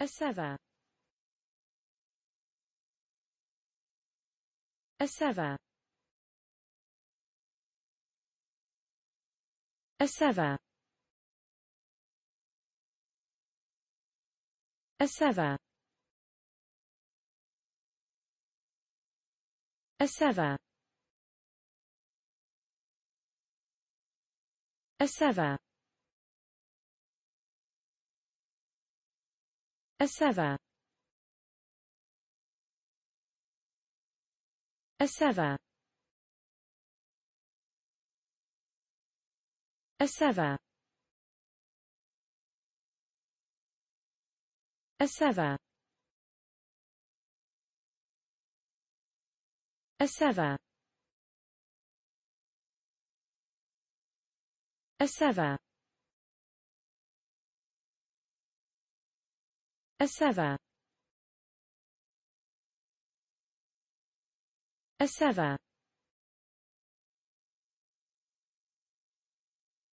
Assever. A sever. Assever. A sever. Assever. A sever. Assever. A sever. Assever. A sever. Assever. A sever. Assever. A seva.